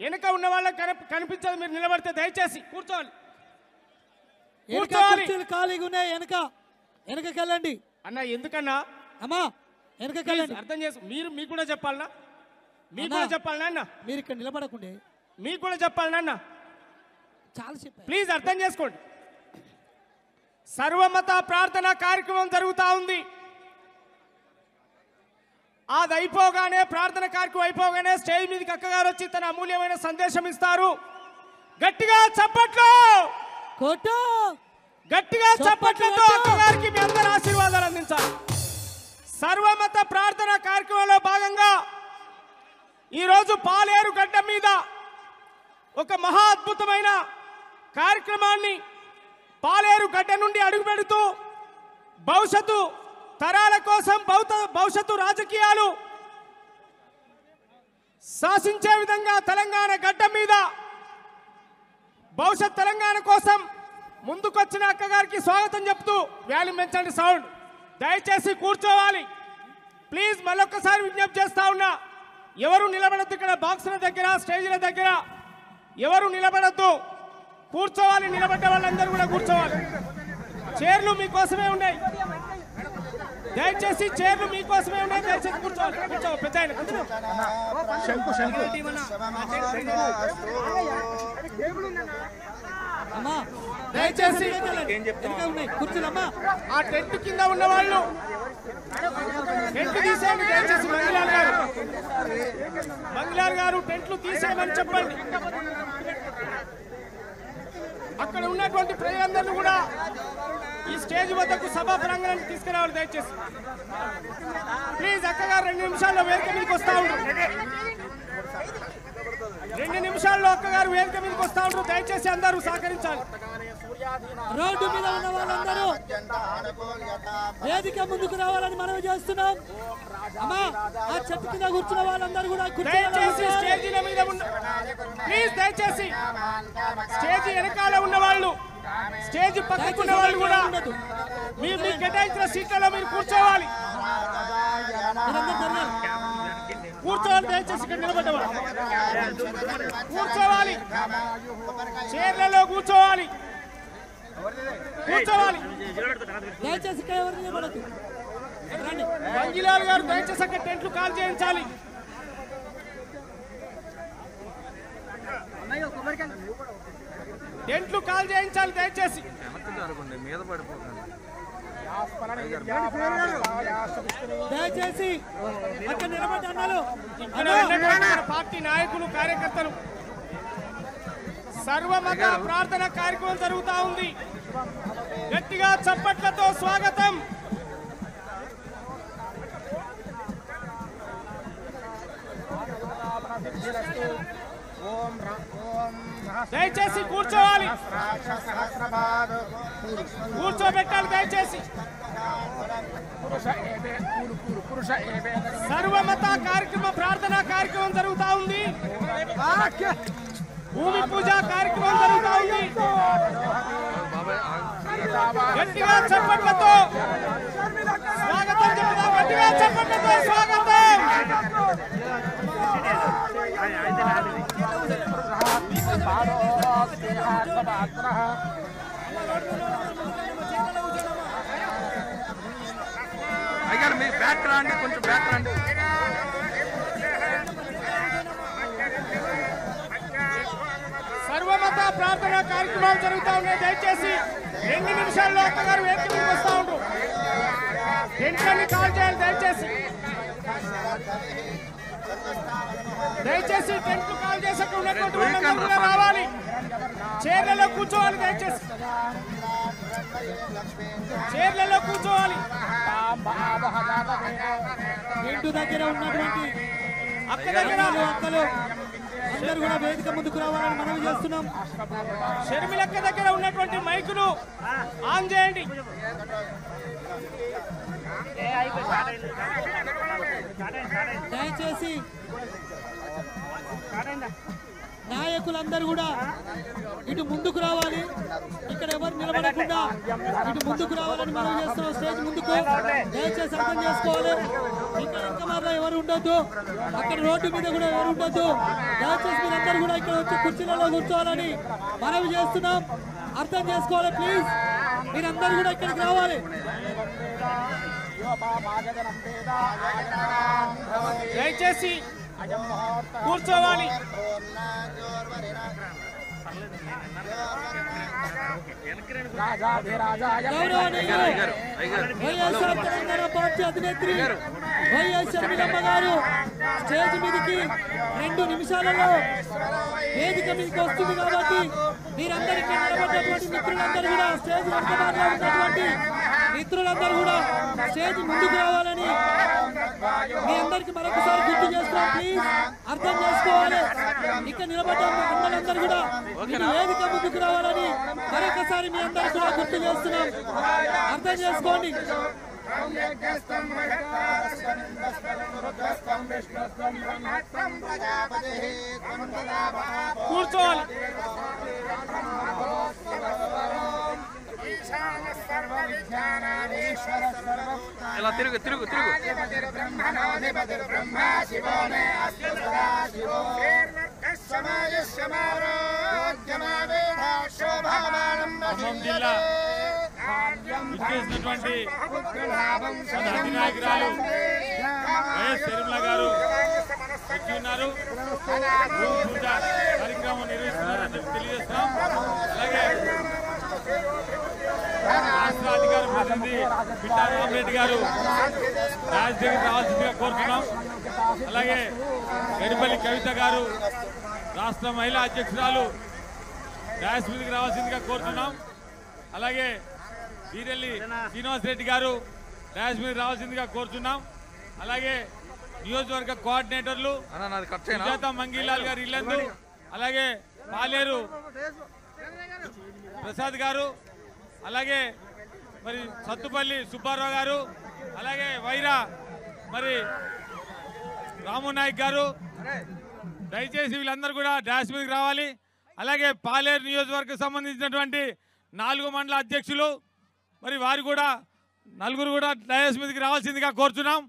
వెనుక ఉన్న వాళ్ళకి కనిప కనిపించదు మీరు నిలబడితే దయచేసి కూర్చోవాలి. కూర్చోవాలి. కుర్చీలు ఖాళీగా ఉన్నాయి వెనక. వెనకకెళ్ళండి. అన్న ఎందుకన్నా? అమ్మా వెనకకెళ్ళండి. అర్థం చేసు మీరు మీకు కూడా చెప్పాలనా? మీకు. కూడా చెప్పాలనా అన్న? మీరు ఇక్కడ నిలబడకుండే. మీకు కూడా చెప్పాలనా అన్న? చాలా చెప్పారు ప్లీజ్ అర్థం చేసుకోండి. సర్వమత ప్రార్థన కార్యక్రమం జరుగుతూ ఉంది. అది అయిపోగానే ప్రార్థన కార్యక్రమం అయిపోగానే స్టేజ్ మీదకి అక్కగారు వచ్చి తన అమూల్యమైన సందేశం ఇస్తారు. గట్టిగా చప్పట్లు! గట్టిగా చప్పట్లు చప్పట్లతో. అక్కగారికి మీ అందరి ఆశీర్వాదాలు అందించాలి. సర్వమత ప్రార్థన కార్యక్రమంలో భాగంగా ఈరోజు పాలేరు గడ్డ మీద ఒక మహా అద్భుతమైన కార్యక్రమాన్ని పాలేరు గడ్డ నుండి అడుగుపెడుతూ భవిష్యత్తు తరాల కోసం భౌత భవిష్యత్తు రాజకీయాలు శాసించే విధంగా తెలంగాణ గడ్డ మీద భవిష్యత్ తెలంగాణ కోసం ముందుకొచ్చిన అక్కగారికి స్వాగతం చెప్తూ వ్యాల్యూ పెంచండి సౌండ్. దయచేసి కూర్చోవాలి. ప్లీజ్ మళ్ళొక్కసారి విజ్ఞప్తి చేస్తా ఉన్నా ఎవరు నిలబడద్దు ఇక్కడ బాక్సుల దగ్గర స్టేజీల దగ్గర ఎవరు నిలబడద్దు. కూర్చోవాలి నిలబడ్డ వాళ్ళందరూ కూడా కూర్చోవాలి. చైర్లు మీకోసమే ఉన్నాయి. దయచేసి చైర్లు మీకోసమే ఉన్నాయి దయచేసి కూర్చోవాలి కూర్చో పెద్ద ఆయన కూర్చో అమ్మా దయచేసి అమ్మా. ఆ టెంట్ కింద ఉన్న వాళ్ళు. టెంట్ తీసేయండి దయచేసి మంగిలాల్ గారు. మంగిలాల్ గారు టెంట్లు తీసేయమని చెప్పండి. అక్కడ ఉన్నటువంటి ప్రజలందరినీ కూడా ఈ స్టేజ్ వద్దకు సభా ప్రాంగణానికి తీసుకురావాలి దయచేసి. ప్లీజ్ అక్కగారు రెండు నిమిషాల్లో వేదిక మీదకి వస్తా ఉంటారు రెండు నిమిషాల్లో అక్కగారు వేదిక మీదకి వస్తా ఉంటారు దయచేసి అందరూ సహకరించాలి. రోడ్డు మీద ఉన్న వాళ్ళందరూ వేదిక ముందుకు రావాలని మనవి చేస్తున్నాం. అమ్మా ఆ చెట్టు కింద కూర్చున్న వాళ్ళందరూ కూడా దయచేసి. స్టేజీల మీద ఉన్న ప్లీజ్ దయచేసి స్టేజ్ వెనకాల ఉన్న వాళ్ళు స్టేజ్ పక్కకు ఉన్న వాళ్ళు కూడా మీ మీ కేటాయించిన సీట్లలో మీరు కూర్చోవాలి. కూర్చోవాలి దయచేసి ఇక్కడ నిలబడ్డవాళ్ళు కూర్చోవాలి. చైర్లలో కూర్చోవాలి. కూర్చోవాలి. దయచేసి మంగిలాల్ గారు దయచేసి అక్కడ టెంట్లు కాల్ చేయించాలి. టెంట్లు కాల్ చేయించాలి దయచేసి. జరగండి మీద పడిపోకండి దయచేసి అక్కడ నిలబడి అన్నారు పార్టీ నాయకులు కార్యకర్తలు సర్వమత ప్రార్థన కార్యక్రమం జరుగుతా ఉంది. గట్టిగా చప్పట్లతో స్వాగతం. దయచేసి కూర్చోవాలి. కూర్చోబెట్టాలి దయచేసి. సర్వమత కార్యక్రమ ప్రార్థన కార్యక్రమం జరుగుతా ఉంది. భూమి పూజ కార్యక్రమం జరుగుతా ఉంది. గట్టిగా చప్పట్లతో. స్వాగతం చెప్తాం గట్టిగా చప్పట్లతో. స్వాగతం. అయ్యారు మీరు బ్యాక్ రండి కొంచెం బ్యాక్ రండి సర్వమత ప్రార్థన కార్యక్రమాలు జరుగుతా ఉన్నాయి. దయచేసి రెండు నిమిషాల్లో ఒక్కగారు వేదిక మీదకి వస్తా ఉండ్రు టెంట్లన్నీ కాల్ చేయాలి దయచేసి. దయచేసి టెంట్ కాల్ చేసి ఉన్నటువంటి వాళ్ళందరూ రావాలి. చైర్లలో కూర్చోవాలి దయచేసి. చైర్లలో కూర్చోవాలి. ఇంటి దగ్గర ఉన్నటువంటి అక్క దగ్గర అక్కలు అందరూ కూడా వేదిక ముందుకు రావాలని మనవి చేస్తున్నాం. షర్మిలక్క దగ్గర ఉన్నటువంటి మైకును ఆన్ చేయండి. దయచేసి నాయకులందరూ కూడా ఇటు ముందుకు రావాలి. ఇక్కడ ఎవరు నిలబడకుండా ఇటు ముందుకు రావాలని మనం చేస్తున్నాం. స్టేజ్ ముందుకు దయచేసి అర్థం చేసుకోవాలి. ఇక్కడ ఇంకా ఎవరు ఉండొద్దు. అక్కడ రోడ్డు మీద కూడా ఎవరు ఉండొద్దు. దయచేసి మీరందరూ కూడా ఇక్కడ వచ్చి కుర్చీలలో కూర్చోవాలని మనవి చేస్తున్నాం. అర్థం చేసుకోవాలి ప్లీజ్. మీరందరూ కూడా ఇక్కడికి రావాలి. దయచేసి కూర్చోవాలి. వైఎస్ఆర్ తెలంగాణ పార్టీ అధినేత్రి వైఎస్ షర్మిలమ్మ గారు స్టేజ్ మీదకి రెండు నిమిషాలలో వేదిక మీదకి వస్తుంది కాబట్టి మీరందరికీ నిలబడ్డటువంటి మిత్రులందరూ కూడా స్టేజ్ వెనుకబాటులో ఉన్నటువంటి మిత్రులందరూ కూడా స్టేజ్ ముందుకు రావాలని మీ అందరికి మరొకసారి గుర్తు చేస్తాం ప్లీజ్ అర్థం చేసుకోవాలి. ఇక్కడ నిలబడ్డ అన్నలందరూ కూడా వేదిక ముందుకు రావాలని మరొకసారి మీ అందరికి కూడా గుర్తు చేస్తున్నాం. అర్థం చేసుకోండి. కూర్చోవాలి ఇలా తిరుగు తిరుగు తిరుగు ఖమ్మం జిల్లా ఇచ్చేసినటువంటి మన అధినాయకురాలు వైఎస్ శర్మిల గారు వచ్చి ఉన్నారు. భూమి పూజ కార్యక్రమం నిర్వహిస్తున్నారని చెప్పి తెలియజేస్తున్నాం. అలాగే రాష్ట్ర అధికార ప్రతినిధి పిట్టా రామరెడ్డి గారు రాజధానికి రావాల్సిందిగా కోరుతున్నాం. అలాగే గడిపల్లి కవిత గారు రాష్ట్ర మహిళా అధ్యక్షురాలు డాష్ మీదకి రావాల్సిందిగా కోరుతున్నాం. అలాగే వీరెల్లి శ్రీనివాస్ రెడ్డి గారు డాష్ మీద రావాల్సిందిగా కోరుతున్నాం అలాగే నియోజకవర్గ కోఆర్డినేటర్లు సుజాత మంగీలాల్ గారు ఇల్లందు అలాగే పాలేరు ప్రసాద్ గారు అలాగే మరి సత్తుపల్లి సుబ్బారావు గారు అలాగే వైరా మరి రాము నాయక్ గారు. దయచేసి వీళ్ళందరూ కూడా డాష్ మీదకి రావాలి. అలాగే పాలేరు నియోజకవర్గం సంబంధించినటువంటి నాలుగు మండల అధ్యక్షులు మరి వారు కూడా నలుగురు కూడా డయాస్ మీదకి రావాల్సిందిగా కోరుతున్నాం